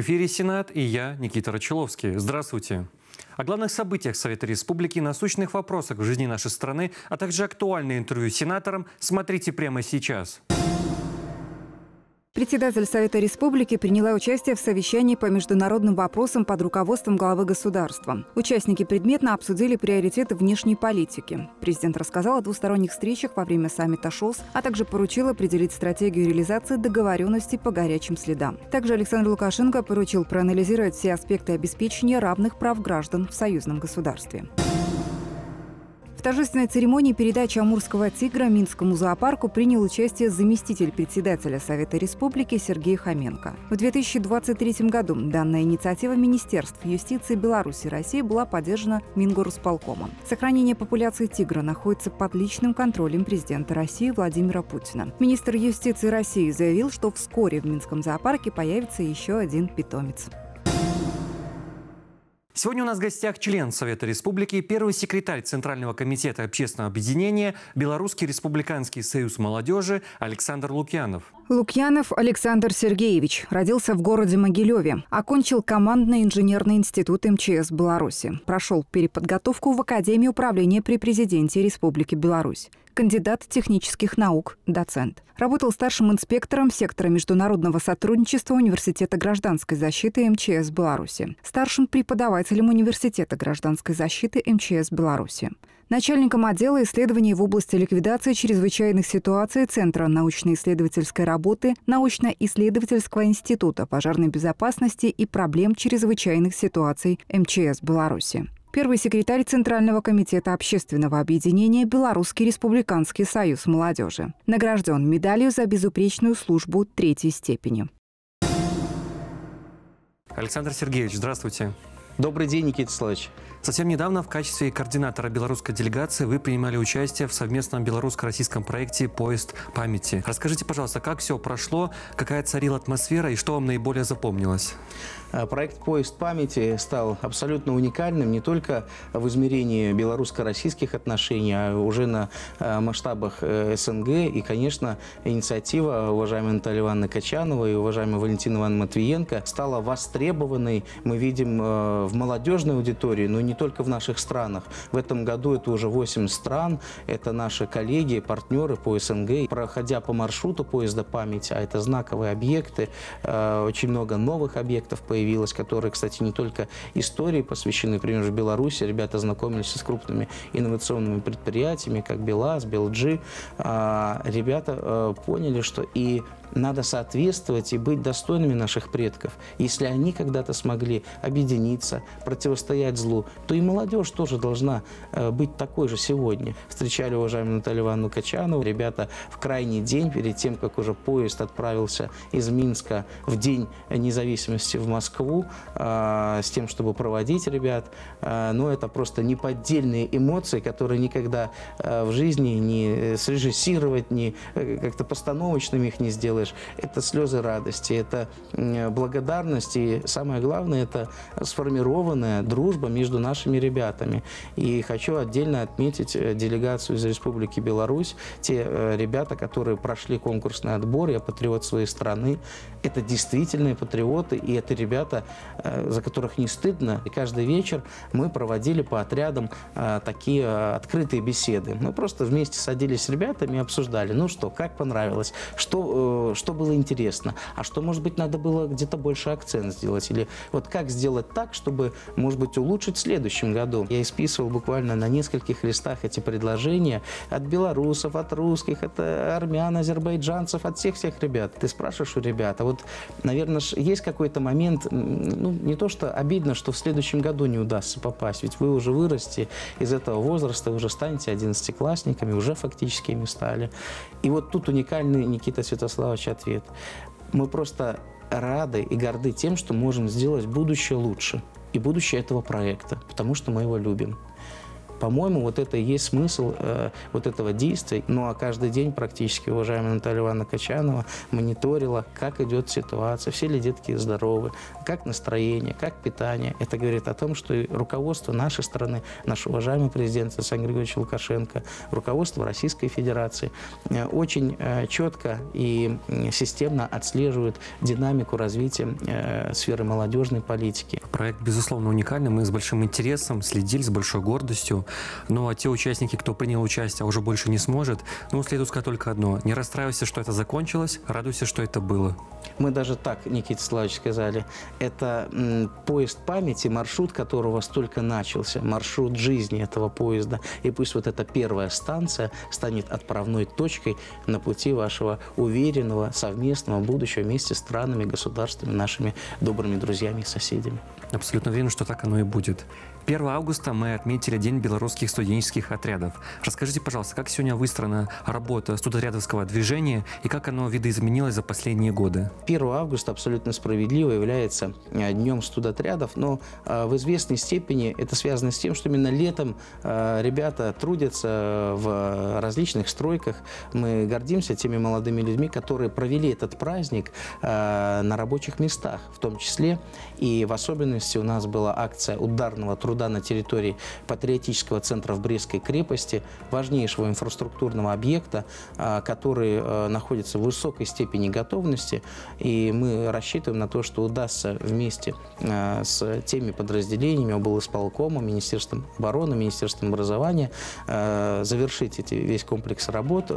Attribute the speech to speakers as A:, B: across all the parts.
A: В эфире «Сенат» и я, Никита Рачеловский. Здравствуйте. О главных событиях Совета Республики, насущных вопросах в жизни нашей страны, а также актуальные интервью сенаторам смотрите прямо сейчас.
B: Председатель Совета Республики приняла участие в совещании по международным вопросам под руководством главы государства. Участники предметно обсудили приоритеты внешней политики. Президент рассказал о двусторонних встречах во время саммита ШОС, а также поручил определить стратегию реализации договоренностей по горячим следам. Также Александр Лукашенко поручил проанализировать все аспекты обеспечения равных прав граждан в союзном государстве. В торжественной церемонии передачи амурского тигра Минскому зоопарку принял участие заместитель председателя Совета Республики Сергей Хоменко. В 2023 году данная инициатива Министерств юстиции Беларуси и России была поддержана Мингорусполкомом. Сохранение популяции тигра находится под личным контролем президента России Владимира Путина. Министр юстиции России заявил, что вскоре в Минском зоопарке появится еще один питомец.
A: Сегодня у нас в гостях член Совета Республики, первый секретарь Центрального комитета общественного объединения Белорусский республиканский союз молодежи Александр Лукьянов.
B: Лукьянов Александр Сергеевич родился в городе Могилеве. Окончил командный инженерный институт МЧС Беларуси. Прошел переподготовку в Академии управления при президенте Республики Беларусь кандидат технических наук, доцент. Работал старшим инспектором сектора международного сотрудничества Университета гражданской защиты МЧС Беларуси, старшим преподавателем Университета гражданской защиты МЧС Беларуси, начальником отдела исследований в области ликвидации чрезвычайных ситуаций Центра научно-исследовательской работы Научно-исследовательского института пожарной безопасности и проблем чрезвычайных ситуаций МЧС Беларуси. Первый секретарь Центрального комитета общественного объединения «Белорусский республиканский союз молодежи». Награжден медалью за безупречную службу третьей степени.
A: Александр Сергеевич, здравствуйте.
C: Добрый день, Никита Славович.
A: Совсем недавно в качестве координатора белорусской делегации вы принимали участие в совместном белорусско-российском проекте «Поезд памяти». Расскажите, пожалуйста, как все прошло, какая царила атмосфера и что вам наиболее запомнилось?
C: А, проект «Поезд памяти» стал абсолютно уникальным не только в измерении белорусско-российских отношений, а уже на а, масштабах э, СНГ. И, конечно, инициатива уважаемой Натальи Ивановны Качановой и уважаемой Валентины Ивановны Матвиенко стала востребованной, мы видим, э, в молодежной аудитории, но не только в наших странах. В этом году это уже 8 стран, это наши коллеги, партнеры по СНГ. Проходя по маршруту поезда памяти, а это знаковые объекты, э, очень много новых объектов появилось, появилась, которые, кстати, не только истории посвящены, например, в Беларуси ребята знакомились с крупными инновационными предприятиями, как БелАЗ, БелДжи. А, ребята э, поняли, что и надо соответствовать и быть достойными наших предков. Если они когда-то смогли объединиться, противостоять злу, то и молодежь тоже должна э, быть такой же сегодня. Встречали уважаемую Наталью Ивановну Качанову. Ребята в крайний день, перед тем, как уже поезд отправился из Минска в День независимости в Москву, э, с тем, чтобы проводить ребят. Э, но это просто неподдельные эмоции, которые никогда в жизни не срежиссировать, не как-то постановочными их не сделать делаешь, это слезы радости, это благодарность и самое главное, это сформированная дружба между нашими ребятами. И хочу отдельно отметить э, делегацию из Республики Беларусь, те э, ребята, которые прошли конкурсный отбор, я патриот своей страны, это действительные патриоты, и это ребята, э, за которых не стыдно. И каждый вечер мы проводили по отрядам такие открытые беседы. Мы просто вместе садились с ребятами и обсуждали, ну что, как понравилось, что что было интересно, а что, может быть, надо было где-то больше акцент сделать, или вот как сделать так, чтобы, может быть, улучшить в следующем году. Я исписывал буквально на нескольких листах эти предложения от белорусов, от русских, от э, армян, азербайджанцев, от всех-всех ребят. Ты спрашиваешь у ребят, а вот, наверное, есть какой-то момент, ну, не то что обидно, что в следующем году не удастся попасть, ведь вы уже вырасте из этого возраста, уже станете одиннадцатиклассниками, уже фактически ими стали. И вот тут уникальный Никита Святославович ваш ответ. Мы просто рады и горды тем, что можем сделать будущее лучше. И будущее этого проекта, потому что мы его любим. По-моему, вот это и есть смысл э, вот этого действия. Ну а каждый день практически уважаемая Наталья Ивановна Качанова мониторила, как идет ситуация, все ли детки здоровы, как настроение, как питание. Это говорит о том, что руководство нашей страны, наш уважаемый президент Александр Григорьевич Лукашенко, руководство Российской Федерации э, очень э, четко и системно отслеживают динамику развития э, сферы молодежной политики.
A: Проект, безусловно, уникальный. Мы с большим интересом следили, с большой гордостью. Ну а те участники, кто принял участие, уже больше не сможет. Ну, следует сказать только одно. Не расстраивайся, что это закончилось, радуйся, что это было.
C: Мы даже так, Никита Славович, сказали. Это м, поезд памяти, маршрут которого столько начался, маршрут жизни этого поезда. И пусть вот эта первая станция станет отправной точкой на пути вашего уверенного совместного будущего вместе с странами, государствами, нашими добрыми друзьями и соседями.
A: Абсолютно уверен, что так оно и будет. 1 августа мы отметили День белорусских студенческих отрядов. Расскажите, пожалуйста, как сегодня выстроена работа студотрядовского движения и как оно видоизменилось за последние годы?
C: 1 августа абсолютно справедливо является э, днем студотрядов, но э, в известной степени это связано с тем, что именно летом э, ребята трудятся в различных стройках. Мы гордимся теми молодыми людьми, которые провели этот праздник на рабочих местах, в том числе и в особенности у нас была акция ударного труда труда на территории патриотического центра в Брестской крепости, важнейшего инфраструктурного объекта, а, который а, находится в высокой степени готовности. И мы рассчитываем на то, что удастся вместе а, с теми подразделениями облсполкома, Министерством обороны, Министерством образования завершить эти, весь комплекс работ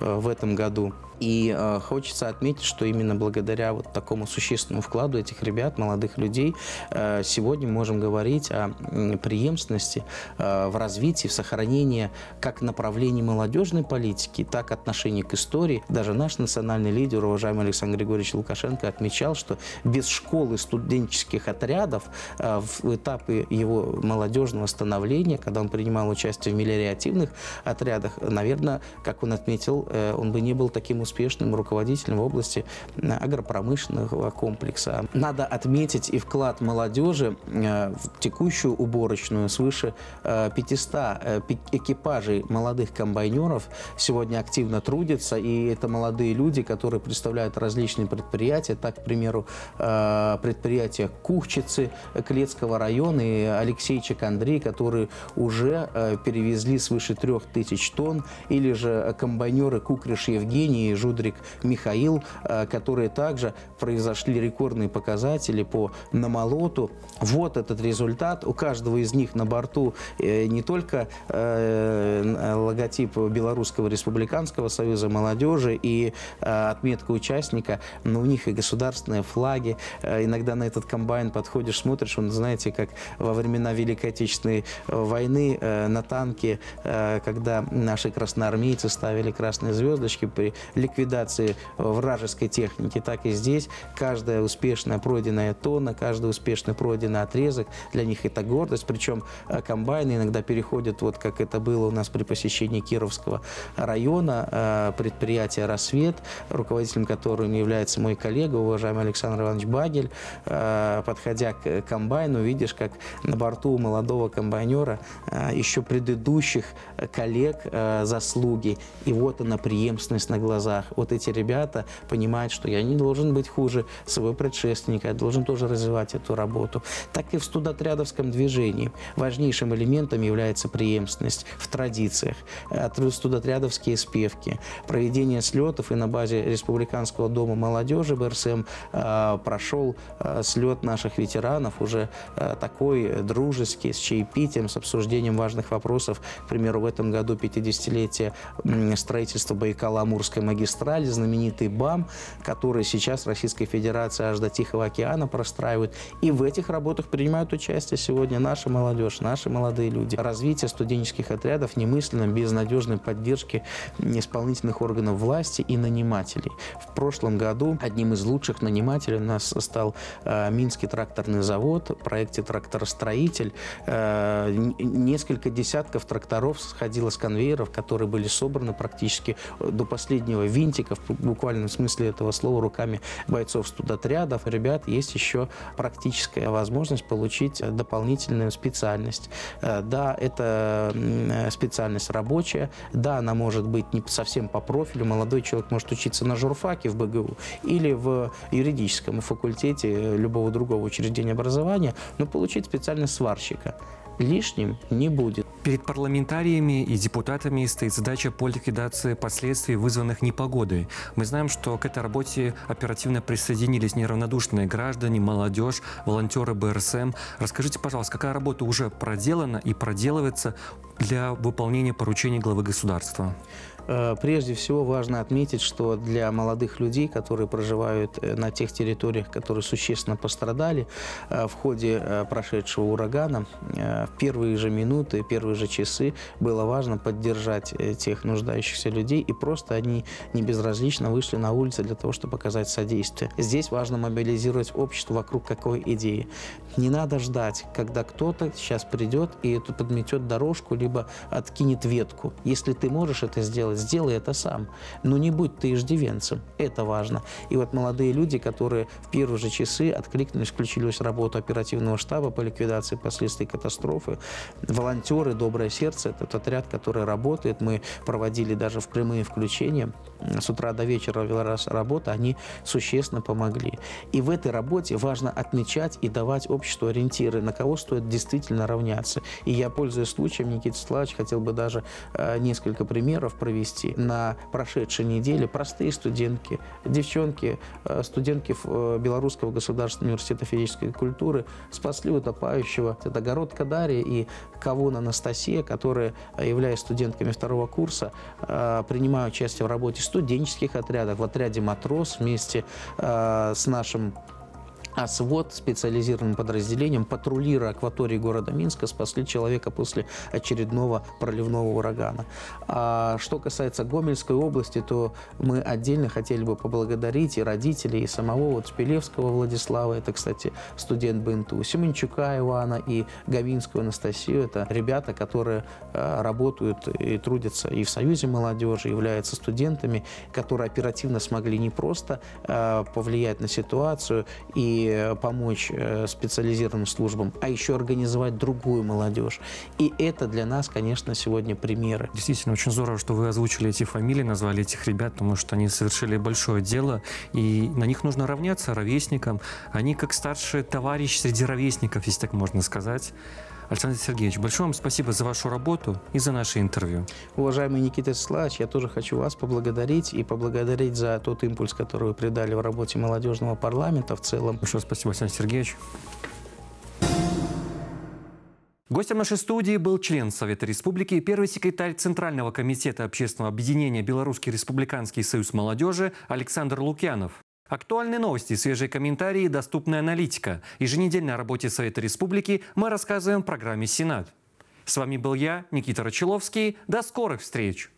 C: в этом году. И хочется отметить, что именно благодаря вот такому существенному вкладу этих ребят, молодых людей, сегодня можем говорить о преемственности э, в развитии, в сохранении как направлений молодежной политики, так и отношений к истории. Даже наш национальный лидер, уважаемый Александр Григорьевич Лукашенко, отмечал, что без школы студенческих отрядов э, в этапе его молодежного становления, когда он принимал участие в мелиоративных отрядах, наверное, как он отметил, э, он бы не был таким успешным руководителем в области агропромышленного комплекса. Надо отметить и вклад молодежи в текущую уборочную. Свыше 500 э, экипажей молодых комбайнеров сегодня активно трудятся, и это молодые люди, которые представляют различные предприятия. Так, к примеру, предприятие Кухчицы Клецкого района и Алексейчик Андрей, которые уже перевезли свыше 3000 тонн, или же комбайнеры Кукриш Евгений Жудрик Михаил, э, которые также произошли рекордные показатели по намолоту. Вот этот результат. У каждого из них на борту э, не только э, логотип Белорусского республиканского союза молодежи и отметка участника, но у них и государственные флаги. Иногда на этот комбайн подходишь, смотришь, он, знаете, как во времена Великой Отечественной войны на танке, когда наши красноармейцы ставили красные звездочки при ликвидации вражеской техники, так и здесь каждая успешная пройденная тонна, каждый успешный пройденный отрезок, для них это гордость. Причем э, комбайны иногда переходят, вот как это было у нас при посещении Кировского района, э, предприятие «Рассвет», руководителем которого является мой коллега, уважаемый Александр Иванович Багель. Э, подходя к комбайну, видишь, как на борту молодого комбайнера еще предыдущих коллег заслуги. И вот она преемственность на глазах. Вот эти ребята понимают, что я не должен быть хуже своего предшественника, я должен тоже развивать эту работу. Так и в студотрядовском движении важнейшим элементом является преемственность в традициях, студотрядовские спевки, проведение слетов и на базе Республиканского дома молодежи БРСМ э, прошел э, слет наших ветеранов уже э, такой дружеский, с чаепитием, с обсуждением важных вопросов. К примеру, в этом году 50-летие строительства Байкала-Амурской магистрали, знаменитый БАМ, который сейчас Российская Федерация аж до Тихого океана простраивает. И в этих работах принимают участие сегодня наша молодежь, наши молодые люди. Развитие студенческих отрядов немысленно без надежной поддержки исполнительных органов власти и нанимателей. В прошлом году одним из лучших нанимателей у нас стал э, Минский тракторный завод, в проекте «Тракторостроитель». Э, несколько десятков тракторов сходило с конвейеров, которые были собраны практически до последнего винтиков, в буквальном смысле этого слова, руками бойцов студотрядов. Ребят, есть еще практическая возможность получить дополнительные дополнительную специальность. Э, да, это э, специальность рабочая, да, она может быть не совсем по профилю. Молодой человек может учиться на журфаке в БГУ или в юридическом факультете любого другого учреждения образования, но получить специальность сварщика лишним не будет.
A: Перед парламентариями и депутатами стоит задача по ликвидации последствий, вызванных непогодой. Мы знаем, что к этой работе оперативно присоединились неравнодушные граждане, молодежь, волонтеры БРСМ. Расскажите, пожалуйста, какая работа уже проделана и проделывается для выполнения поручений главы государства?
C: Э, прежде всего важно отметить, что для молодых людей, которые проживают э, на тех территориях, которые существенно пострадали э, в ходе прошедшего урагана, в первые же минуты, первые же часы было важно поддержать тех нуждающихся людей, и просто они не безразлично вышли на улицы для того, чтобы показать содействие. Здесь важно мобилизировать общество вокруг какой идеи. Не надо ждать, когда кто-то сейчас придет и подметет дорожку, либо откинет ветку. Если ты можешь это сделать, сделай это сам. Но не будь ты иждивенцем. Это важно. И вот молодые люди, которые в первые же часы откликнулись, включились в работу оперативного штаба по ликвидации последствий катастрофы. Волонтеры «Доброе сердце» – это отряд, который работает. Мы проводили даже в прямые включения. С утра до вечера велась работа, они существенно помогли. И в этой работе важно отмечать и давать обществу ориентиры, на кого стоит действительно равняться. И я, пользуясь случаем, Никита Славович, хотел бы даже э, несколько примеров провести. На прошедшей неделе простые студентки, девчонки, э, студентки э, Белорусского государственного университета физической культуры спасли утопающего. Это Городка Дарья и Кавун Анастасия, которые, являясь студентками второго курса, принимают участие в работе студенческих отрядов, в отряде «Матрос» вместе э, с нашим а свод специализированным подразделением, патрулируя акватории города Минска, спасли человека после очередного проливного урагана. А что касается Гомельской области, то мы отдельно хотели бы поблагодарить и родителей, и самого вот Спилевского Владислава, это, кстати, студент БНТУ, Семенчука Ивана и Гавинскую Анастасию. Это ребята, которые э, работают и трудятся и в Союзе молодежи, являются студентами, которые оперативно смогли не просто э, повлиять на ситуацию и помочь э, специализированным службам, а еще организовать другую молодежь. И это для нас, конечно, сегодня примеры.
A: Действительно, очень здорово, что вы озвучили эти фамилии, назвали этих ребят, потому что они совершили большое дело, и на них нужно равняться ровесникам. Они как старший товарищ среди ровесников, если так можно сказать. Александр Сергеевич, большое вам спасибо за вашу работу и за наше интервью.
C: Уважаемый Никита Славович, я тоже хочу вас поблагодарить и поблагодарить за тот импульс, который вы придали в работе молодежного парламента в целом.
A: Большое спасибо, Александр Сергеевич. Гостем нашей студии был член Совета Республики, первый секретарь Центрального комитета общественного объединения «Белорусский республиканский союз молодежи» Александр Лукьянов. Актуальные новости, свежие комментарии, доступная аналитика. Еженедельно о работе Совета Республики мы рассказываем в программе «Сенат». С вами был я, Никита Рачеловский. До скорых встреч!